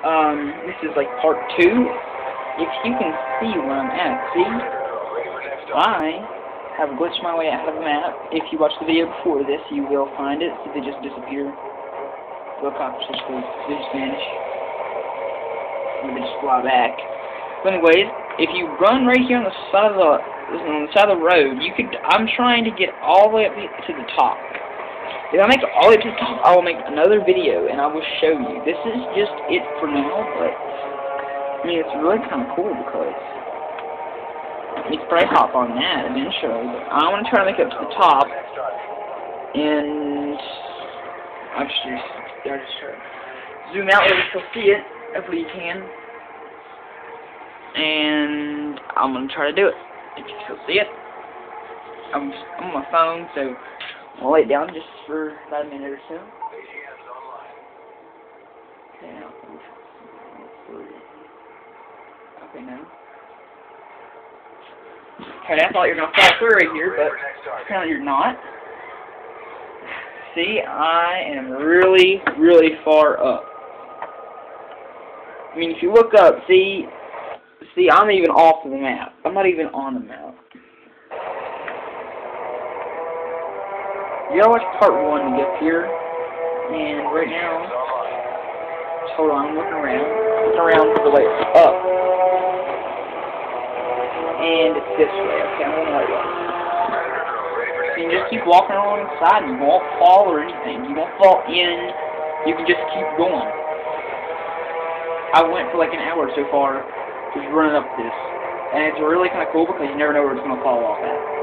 Um, this is like part two. If you can see where I'm at, see? I have glitched my way out of the map. If you watch the video before this, you will find it. So they just disappear. Helicopters just go, they just vanish. And they just fly back. But anyways, if you run right here on the side of the on the side of the road, you could. I'm trying to get all the way up to the top. If I make all the to top, I will make another video and I will show you. This is just it for now, but I mean it's really kind of cool because you can probably hop on that eventually. But I want to try to make it up to the top, and I'm just I just to zoom out where you can see it. Hopefully you can. And I'm gonna try to do it. If you can see it. I'm, just, I'm on my phone, so I'll lay down just for about a minute or so. Okay, now. Okay, now. Okay, I thought you were going to fall through right here, but apparently you're not. See, I am really, really far up. I mean, if you look up, see, see, I'm even off of the map. I'm not even on the map. You gotta watch part one to get here. And right now, hold on, I'm looking around. Looking around for the way up. And it's this way. Okay, I'm way. So you just keep walking along the side and you won't fall or anything. You won't fall in. You can just keep going. I went for like an hour so far just running up this. And it's really kind of cool because you never know where it's going to fall off at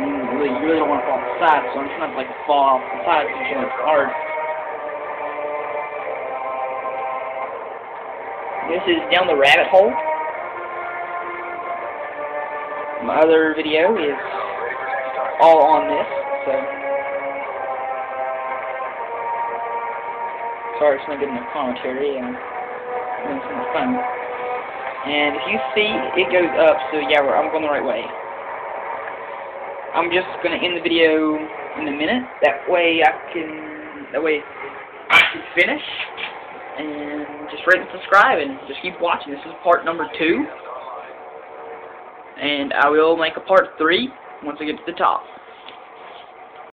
really, you really don't want to fall off the side, so I'm trying to like fall off the side because it's hard. This is down the rabbit hole. My other video is all on this, so sorry it's not getting enough commentary and some more fun. And if you see, it goes up, so yeah, I'm going the right way. I'm just gonna end the video in a minute. That way I can, that way I can finish. And just rate and subscribe and just keep watching. This is part number two. And I will make a part three once I get to the top.